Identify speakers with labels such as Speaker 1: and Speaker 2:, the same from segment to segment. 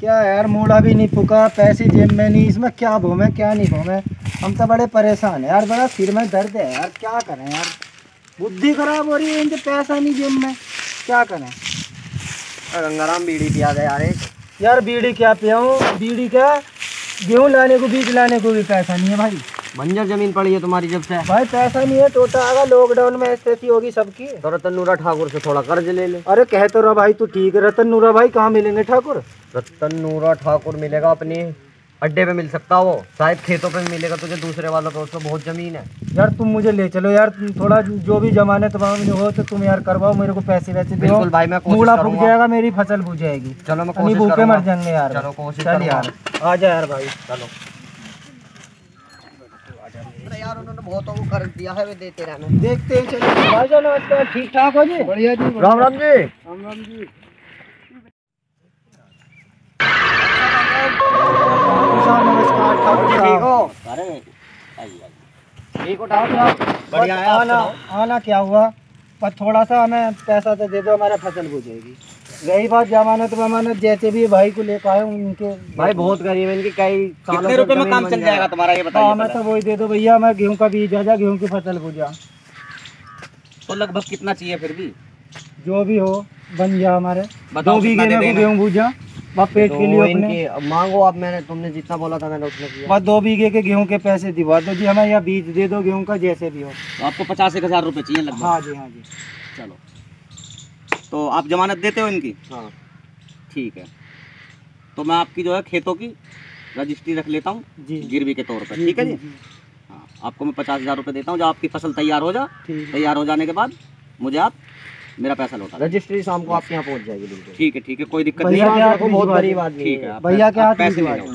Speaker 1: क्या यार, मूड़ा भी नहीं फूका पैसे जेब में नहीं, इसमें क्या भूमे क्या नहीं भूमे हम तो बड़े परेशान है यार, बड़ा सिर में दर्द है यार, क्या करें यार?
Speaker 2: गंगाराम बीड़ी पिया दे यार
Speaker 1: यार बीड़ी क्या पियाऊँ? बीड़ी क्या? गेहूँ लाने को बीज लाने को भी पैसा नहीं है भाई।
Speaker 2: बंजर ज़मीन पड़ी है तुम्हारी जब से।
Speaker 1: भाई पैसा नहीं है टोटा आगा लॉकडाउन में स्थिति होगी सबकी।
Speaker 2: तो रतन नूरा ठाकुर से थोड़ा कर्ज ले ले।
Speaker 1: अरे कह तो रहा भाई तू ठीक है। रतन नूरा भाई कहाँ मिलेंगे ठाकुर?
Speaker 2: रतन नूरा ठाकुर मिलेगा अपनी। अड्डे पे मिल सकता वो शायद खेतों पे मिलेगा तुझे दूसरे वालों पे उसमें बहुत ज़मीन है।
Speaker 1: यार तुम मुझे ले चलो यार थोड़ा जो भी जमानत वमानत हो तो तुम यार करवाओ मेरे को पैसे वैसे दो।
Speaker 2: बिल्कुल भाई मैं कोशिश
Speaker 1: फूक जाएगा मेरी फ़सल बुझ जाएगी।
Speaker 2: चलो मैं कोशिश
Speaker 1: भूखे मर जाएँगे यार।
Speaker 2: चलो कोशिश
Speaker 1: चल यार। आ जा यार भाई।
Speaker 2: चलो। यार उन्होंने बहुत वो कर दिया है वे देते रहना।
Speaker 1: देखते हैं चलो। भाई जान नमस्कार। ठीक ठाक हो जी? बढ़िया जी
Speaker 2: राम राम जी।
Speaker 1: राम राम जी। नमस्कार ठाकुर
Speaker 2: ठीक हो। अरे ठीक हो ठाकुर बढ़िया है
Speaker 1: आना आना क्या हुआ? पर थोड़ा सा हमें पैसा तो दे दो हमारा फ़सल बुझेगी। रही बात जमानत वमानत जैसे भी भाई को लेकर आए उनके
Speaker 2: भाई बहुत गरीब है इनकी कई
Speaker 3: कितने रुपए में काम चल जाएगा तुम्हारा ये
Speaker 1: हाँ
Speaker 3: बताइए
Speaker 1: मैं तो वही दे दो भैया मैं गेहूँ का बीज आ जा गेहूँ की फ़सल बुझा।
Speaker 3: तो लगभग कितना चाहिए फिर भी?
Speaker 1: जो भी हो बन जा हमारे।
Speaker 3: बताओ
Speaker 1: दो बीघे में? गेहूँ बुझा। बस पेट
Speaker 2: तो
Speaker 1: के लिए अपने
Speaker 2: मांगो आप मैंने तुमने जितना बोला था मैंने उतना किया।
Speaker 1: बस दो बीघे के गेहूँ के पैसे दिवा दो जी हमें या बीज दे दो गेहूँ का जैसे भी हो।
Speaker 3: तो आपको पचास एक हज़ार रुपये चाहिए लगभग।
Speaker 1: हाँ जी हाँ जी।
Speaker 3: चलो। तो आप जमानत देते हो इनकी?
Speaker 2: हाँ।
Speaker 3: ठीक है। तो मैं आपकी जो है खेतों की रजिस्ट्री रख लेता हूँ गिरवी के तौर पर। ठीक है जी हाँ आपको मैं पचास हज़ार रुपये देता हूँ। जब आपकी फ़सल तैयार हो जा तैयार हो जाने के बाद मुझे आप मेरा पैसा लौटा
Speaker 2: रजिस्ट्री शाम को आपके यहाँ पहुँच जाएगी बिल्कुल।
Speaker 3: ठीक है ठीक है कोई दिक्कत नहीं। है
Speaker 2: बहुत गरीब आदमी
Speaker 3: ठीक
Speaker 2: है।
Speaker 1: भैया के
Speaker 3: आप
Speaker 1: हाथ
Speaker 3: पैसे ले जाओ।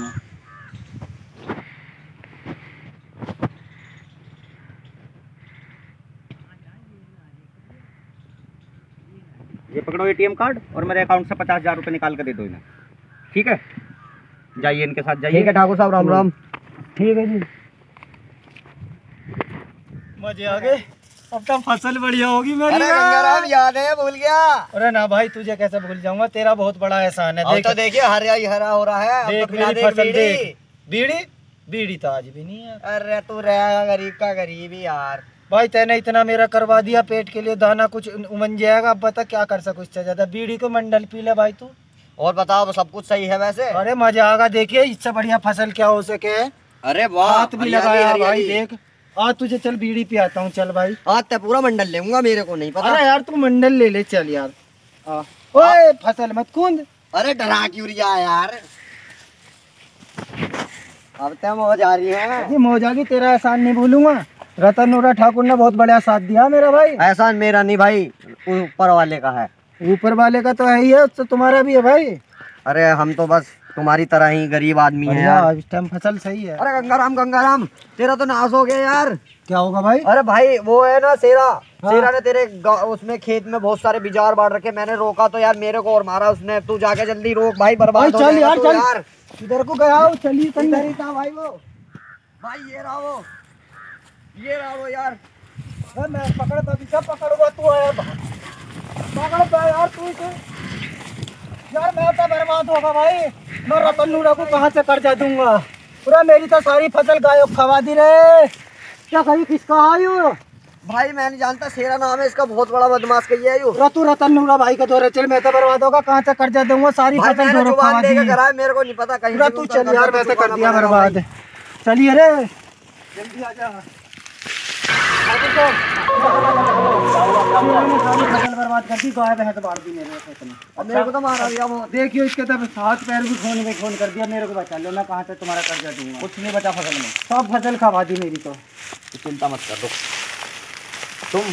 Speaker 3: ये पकड़ो एटीएम कार्ड और मेरे अकाउंट से पचास हज़ार रुपये निकाल कर दे दो इन्हें। ठीक है? जाइए इनके साथ जाइए।
Speaker 2: ठीक है ठाकुर साहब राम राम।
Speaker 1: ठीक है जी। मज़े आ गए। अब तो फ़सल बढ़िया होगी मेरी
Speaker 2: गंगाराम याद है भूल गया।
Speaker 1: अरे ना भाई तुझे कैसे भूल जाऊँगा? तेरा बहुत बड़ा एहसान है देख।
Speaker 2: तो देखिए हरा ही हरा हो रहा है।
Speaker 1: देख
Speaker 2: तो
Speaker 1: मेरी फ़सल। देख। बीड़ी? बीड़ी तो आज भी नहीं है।
Speaker 2: अरे तू रहेगा गरीब का गरीब ही यार।
Speaker 1: भाई तेने इतना मेरा करवा दिया पेट के लिए दाना कुछ उमन जाएगा। अब बता क्या कर सकूँ इससे ज़्यादा? बीड़ी को मंडल पी ले भाई तू।
Speaker 2: और बताओ सब कुछ सही है वैसे?
Speaker 1: अरे मज़ा आगा देखिए इससे बढ़िया फ़सल क्या हो सके।
Speaker 2: अरे वाह
Speaker 1: हाथ भी लगाया भाई देख। आज तुझे चल बीड़ी पियाता हूँ चल भाई।
Speaker 2: आज तो पूरा मंडल लेऊँगा मेरे को नहीं पता।
Speaker 1: अरे यार तू मंडल ले ले चल यार। आ, ओए फ़सल मत कूद।
Speaker 2: अरे डरा क्यों रिया यार? अब तो मौज आ रही है।
Speaker 1: ये मौजा की तेरा एहसान नहीं भूलूँगा। रतन नोरा ठाकुर ने बहुत बड़ा साथ दिया मेरा भाई।
Speaker 2: एहसान मेरा नहीं भाई ऊपर वाले का है।
Speaker 1: ऊपर वाले का तो है ही है तो तुम्हारा भी है भाई।
Speaker 2: अरे हम तो बस तुम्हारी तरह ही गरीब आदमी है यार।
Speaker 1: इस टाइम फ़सल सही है।
Speaker 2: अरे गंगाराम गंगाराम तेरा तो नाश हो गया यार।
Speaker 1: क्या होगा भाई?
Speaker 2: अरे भाई वो है ना सेरा।
Speaker 1: हाँ।
Speaker 2: सेरा ने तेरे उसमें खेत में बहुत सारे बिजार बांट रखे। मैंने रोका तो यार मेरे को और मारा उसने। तू जाके जल्दी रोक भाई
Speaker 1: भाई
Speaker 2: बर्बाद हो
Speaker 1: चल यार
Speaker 2: तू
Speaker 1: चल। इधर को गया हो चलिए
Speaker 2: इधर ही था भाई वो। भाई ये रहा वो। ये रहा वो यार।
Speaker 1: मैं पकड़ सब पकड़ूँगा तू आया पकड़ यार तू इसे। यार मैं तो बर्बाद होगा भाई। मैं रतन को कहाँ से कर्जा दूँगा? पूरा मेरी तो सारी फ़सल गायब खवा दी रे। क्या कही किसका आयु
Speaker 2: भाई मैं नहीं जानता सेरा नाम है इसका बहुत बड़ा बदमाश कही है यू।
Speaker 1: रतु रतन नूरा भाई का दौरे चल मैं तो बर्बाद होगा कहाँ से कर्जा दूँगा? सारी फ़सल
Speaker 2: मैंने
Speaker 1: खवा
Speaker 2: दी। करा मेरे को नहीं पता कहीं
Speaker 1: तू
Speaker 2: उतर
Speaker 1: चल यार वैसे
Speaker 2: कुछ
Speaker 1: कर दिया बर्बाद। चलिए रे। जल्दी आ जा। देखियो इसके तब हाथ पैर भी खून में खून कर दिया मेरे को बचा लो मैं कहाँ से तुम्हारा कर्जा दूँगा
Speaker 3: कुछ नहीं बचा फ़सल में।
Speaker 1: सब फ़सल खवा दी मेरी तो
Speaker 3: चिंता मत कर दो तुम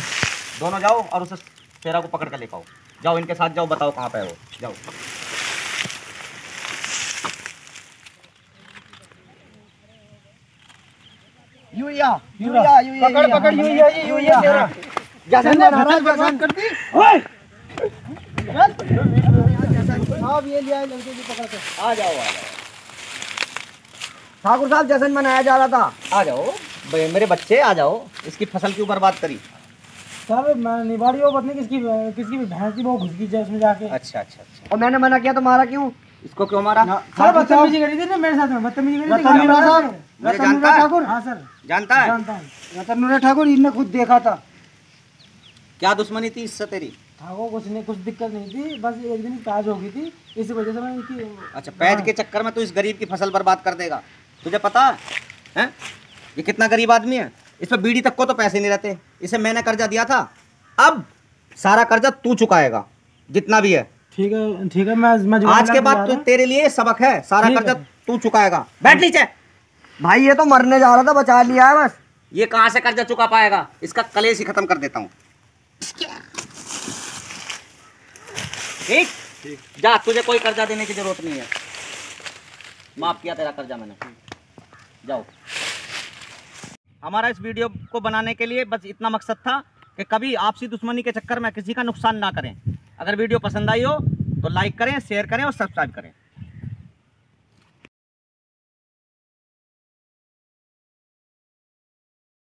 Speaker 3: दोनों जाओ और उसे शेरा को पकड़ कर लेकर आओ जाओ इनके साथ जाओ बताओ कहाँ पे है। जाओ
Speaker 2: यूरिया,
Speaker 1: यूरिया
Speaker 2: यूरिया
Speaker 1: पकड़ पकड़ यूरिया तेरा
Speaker 2: जैसन बना रहा जैसन
Speaker 1: कर दी। ओए! अब ये लिया लड़के की पकड़ के।
Speaker 3: आ जाओ आ जाओ।
Speaker 2: ठाकुर साहब जैसन बनाया जा रहा था
Speaker 3: आ जाओ। मेरे बच्चे आ जाओ। इसकी फ़सल क्यों बर्बाद करी।
Speaker 1: साहब मैं निबाड़ी वो पत्नी किसकी किसकी भी भैंस थी वो घुस गई उसमें जाके।
Speaker 3: अच्छा अच्छा अच्छा।
Speaker 2: और मैंने मना किया तो मारा क्यों?
Speaker 3: इसको क्यों मारा?
Speaker 1: सर बदतमीजी करी थी ना मेरे साथ में बदतमीजी करी थी
Speaker 2: साहब,
Speaker 1: ठाकुर? हाँ सर।
Speaker 3: जानता है?
Speaker 1: जानता हूँ। रतन ठाकुर इनने खुद देखा था।
Speaker 3: क्या दुश्मनी थी इससे तेरी?
Speaker 1: ठाकुर कुछ नहीं कुछ दिक्कत नहीं थी बस एक दिन काज हो गई थी इसी वजह से मैं इनकी
Speaker 3: अच्छा पैज के चक्कर में तू इस गरीब की फ़सल बर्बाद कर देगा। तुझे पता है? हैं? ये कितना गरीब आदमी है। इस पर बीड़ी तक को तो पैसे नहीं रहते। इसे मैंने कर्जा दिया था। अब सारा कर्जा तू चुकाएगा जितना भी है।
Speaker 1: ठीक है ठीक है मैं मैं
Speaker 3: आज के बाद तू तेरे लिए सबक है। सारा कर्जा तू चुकाएगा। बैठ नीचे।
Speaker 2: भाई ये तो मरने जा रहा था बचा लिया है बस।
Speaker 3: ये कहाँ से कर्जा चुका पाएगा? इसका कलेश ही खत्म कर देता हूँ। ठीक? जा, तुझे कोई कर्जा देने की ज़रूरत नहीं है। माफ़ किया तेरा कर्जा मैंने। जाओ। हमारा इस वीडियो को बनाने के लिए बस इतना मकसद था कि कभी आपसी दुश्मनी के चक्कर में किसी का नुकसान ना करें। अगर वीडियो पसंद आई हो तो लाइक करें, शेयर करें और सब्सक्राइब करें।